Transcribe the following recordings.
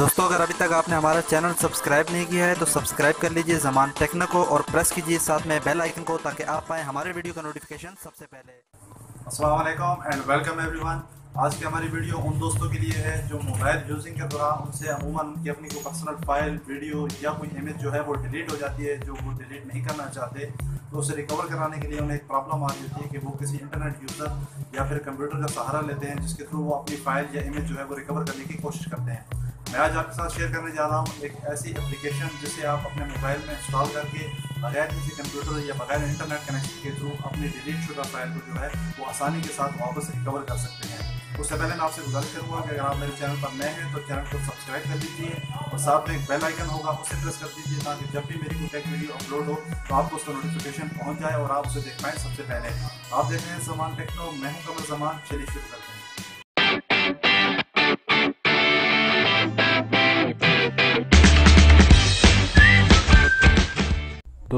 दोस्तों, अगर अभी तक आपने हमारा चैनल सब्सक्राइब नहीं किया है तो सब्सक्राइब कर लीजिए जमान टेक्नो को और प्रेस कीजिए साथ में बेल आइकन को ताकि आप पाएँ हमारे वीडियो का नोटिफिकेशन सबसे पहले। असलम एंड वेलकम एवरीवन। आज की हमारी वीडियो उन दोस्तों के लिए है जो मोबाइल यूजिंग के दौरान उनसे अमूमन उनकी अपनी कोई पर्सनल फ़ाइल, वीडियो या कोई इमेज जो है वो डिलीट हो जाती है, जो वो डिलीट नहीं करना चाहते तो उसे रिकवर कराने के लिए उन्हें एक प्रॉब्लम आ जाती है कि वो किसी इंटरनेट यूज़र या फिर कंप्यूटर का सहारा लेते हैं, जिसके थ्रू वो अपनी फ़ाइल या इमेज जो है वो रिकवर करने की कोशिश करते हैं। मैं आज आपके साथ शेयर करने जा रहा हूँ एक ऐसी एप्लीकेशन जिसे आप अपने मोबाइल में इंस्टॉल करके बगैर किसी कंप्यूटर या बगैर इंटरनेट कनेक्शन के थ्रू अपनी डिलीट शुदा फ़ाइल को जो है, वो आसानी के साथ वापस रिकवर कर सकते हैं। उससे पहले मैं आपसे गुजारिश करूँगा कि अगर आप मेरे चैनल पर नए हैं तो चैनल को सब्सक्राइब कर लीजिए और साथ में एक बेल आइकन होगा, उसे प्रेस कर दीजिए ताकि जब भी मेरी कोई टेक वीडियो अपलोड हो तो आपको उसका नोटिफिकेशन पहुँच जाए और आप उसे देख पाएँ सबसे पहले। आप देख रहे हैं जमान टेक्नो मैं हूँ कमल समान चलिए शुरू करते हैं।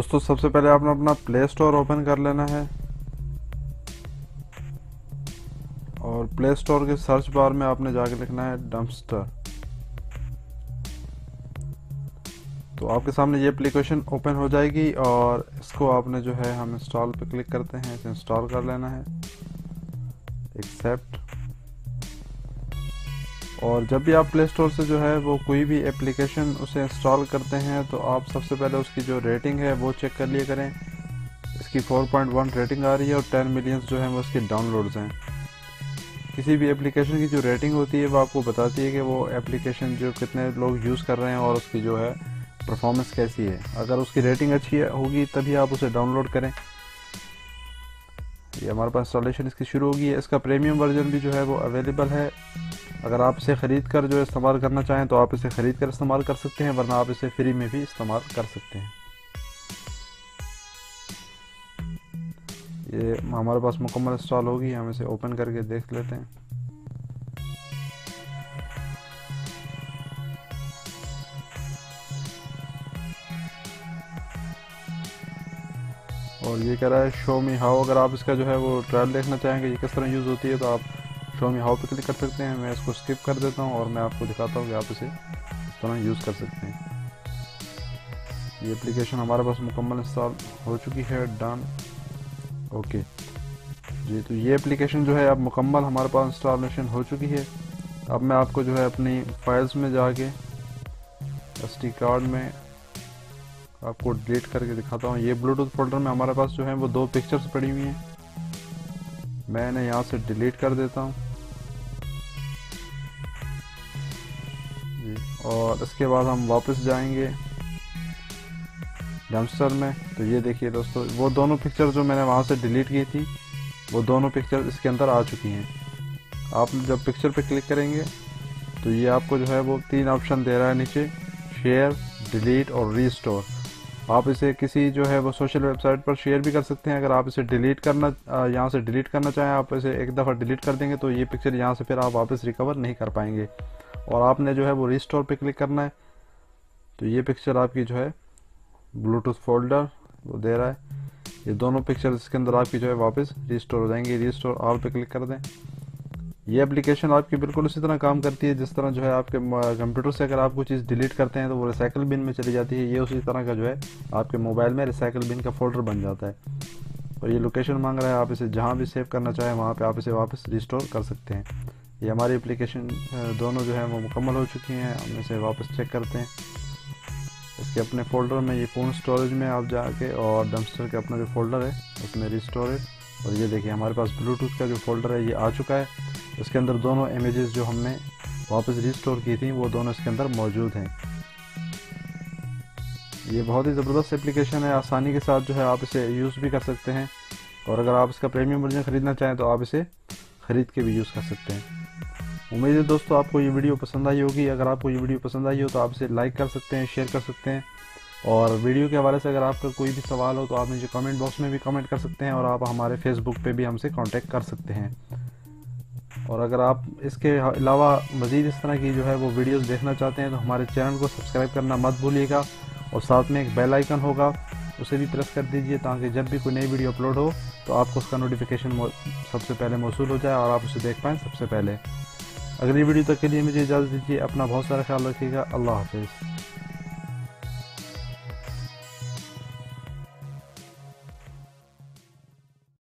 दोस्तों, सबसे पहले आपने अपना प्ले स्टोर ओपन कर लेना है। और प्ले स्टोर के सर्च बार में आपने जाके लिखना है डम्पस्टर तो आपके सामने ये एप्लीकेशन ओपन हो जाएगी और इसको आपने जो है, हम इंस्टॉल पे क्लिक करते हैं इसे इंस्टॉल कर लेना है। एक्सेप्ट और जब भी आप प्ले स्टोर से जो है वो कोई भी एप्लीकेशन उसे इंस्टॉल करते हैं तो आप सबसे पहले उसकी जो रेटिंग है वो चेक कर लिए करें। इसकी 4.1 रेटिंग आ रही है और 10 मिलियंस जो है वो इसके डाउनलोड्स हैं। किसी भी एप्लीकेशन की जो रेटिंग होती है, वो आपको बताती है कि वो एप्लीकेशन जो कितने लोग यूज़ कर रहे हैं और उसकी जो है परफॉर्मेंस कैसी है। अगर उसकी रेटिंग अच्छी होगी, तभी आप उसे डाउनलोड करें। ये हमारे पास इंस्टॉलेशन इसकी शुरू होगी। इसका प्रीमियम वर्जन भी जो है वो अवेलेबल है। अगर आप इसे ख़रीद कर जो इस्तेमाल करना चाहें तो आप इसे ख़रीद कर इस्तेमाल कर सकते हैं, वरना आप इसे फ्री में भी इस्तेमाल कर सकते हैं। ये हमारे पास मुकम्मल इंस्टॉल होगी, हम इसे ओपन करके देख लेते हैं। और ये कह रहा है शो मी हाउ अगर आप इसका जो है वो ट्रायल देखना चाहेंगे, ये किस तरह यूज़ होती है तो आप शो मी हाउ पे क्लिक कर सकते हैं, मैं इसको स्किप कर देता हूँ और मैं आपको दिखाता हूँ कि आप इसे इस तरह यूज़ कर सकते हैं। ये एप्लीकेशन हमारे पास मुकम्मल इंस्टॉल हो चुकी है डन ओके जी तो ये एप्लीकेशन जो है, अब मुकम्मल हमारे पास इंस्टॉलेशन हो चुकी है। अब मैं आपको जो है अपनी फाइल्स में जाके एसडी कार्ड में आपको डिलीट करके दिखाता हूँ। ये ब्लूटूथ फोल्डर में हमारे पास जो है, वो दो पिक्चर्स पड़ी हुई हैं। मैं इन्हें यहाँ से डिलीट कर देता हूँ। और इसके बाद हम वापस जाएँगे डम्स्टर में। तो ये देखिए दोस्तों, वो दोनों पिक्चर जो मैंने वहाँ से डिलीट की थी, वो दोनों पिक्चर इसके अंदर आ चुकी हैं। आप जब पिक्चर पे क्लिक करेंगे तो ये आपको जो है वो तीन ऑप्शन दे रहा है नीचे शेयर डिलीट और रीस्टोर आप इसे किसी जो है वो सोशल वेबसाइट पर शेयर भी कर सकते हैं। अगर आप इसे डिलीट करना यहाँ से डिलीट करना चाहें, आप इसे एक दफ़ा डिलीट कर देंगे तो ये पिक्चर यहाँ से फिर आप वापस रिकवर नहीं कर पाएँगे। और आपने जो है वो रिस्टोर पे क्लिक करना है। तो ये पिक्चर आपकी जो है ब्लूटूथ फोल्डर वो दे रहा है। ये दोनों पिक्चर इसके अंदर आपकी जो है वापस रिस्टोर हो जाएँगे। रिस्टोर ऑल पे क्लिक कर दें। ये एप्लीकेशन आपकी बिल्कुल उसी तरह काम करती है, जिस तरह जो है आपके कंप्यूटर से अगर आप कोई चीज़ डिलीट करते हैं तो वो रिसाइकल बिन में चली जाती है। ये उसी तरह का जो है आपके मोबाइल में रिसाइकल बिन का फोल्डर बन जाता है। और ये लोकेशन मांग रहा है, आप इसे जहाँ भी सेव करना चाहें, वहाँ पे आप इसे वापस रिस्टोर कर सकते हैं। ये हमारी एप्लीकेशन दोनों जो है वो मुकम्मल हो चुकी हैं। हम इसे वापस चेक करते हैं। इसके अपने फ़ोल्डर में, ये फ़ोन स्टोरेज में आप जाके और डम्स्टर के अपना जो फोल्डर है, उसमें रिस्टोरेज और ये देखिए, हमारे पास ब्लूटूथ का जो फोल्डर है, ये आ चुका है। इसके अंदर दोनों इमेजेस जो हमने वापस रिस्टोर की थी, वो दोनों इसके अंदर मौजूद हैं। ये बहुत ही ज़बरदस्त एप्लीकेशन है। आसानी के साथ जो है आप इसे यूज़ भी कर सकते हैं। और अगर आप इसका प्रीमियम वर्जन ख़रीदना चाहें तो आप इसे ख़रीद के भी यूज़ कर सकते हैं। उम्मीद है दोस्तों आपको ये वीडियो पसंद आई होगी। अगर आपको ये वीडियो पसंद आई हो तो आप इसे लाइक कर सकते हैं शेयर कर सकते हैं। और वीडियो के हवाले से अगर आपका कोई भी सवाल हो तो आप मुझे कमेंट बॉक्स में भी कमेंट कर सकते हैं और आप हमारे फेसबुक पे भी हमसे कांटेक्ट कर सकते हैं। और अगर आप इसके अलावा मज़ीद इस तरह की जो है वो वीडियोस देखना चाहते हैं तो हमारे चैनल को सब्सक्राइब करना मत भूलिएगा और साथ में एक बेल आइकन होगा, उसे भी प्रेस कर दीजिए ताकि जब भी कोई नई वीडियो अपलोड हो तो आपको उसका नोटिफिकेशन सबसे पहले मौसू हो जाए और आप उसे देख पाएँ सबसे पहले। अगली वीडियो तक के लिए मुझे इजाज़त दीजिए, अपना बहुत सारा ख्याल रखिएगा। अल्लाह हाफिज़।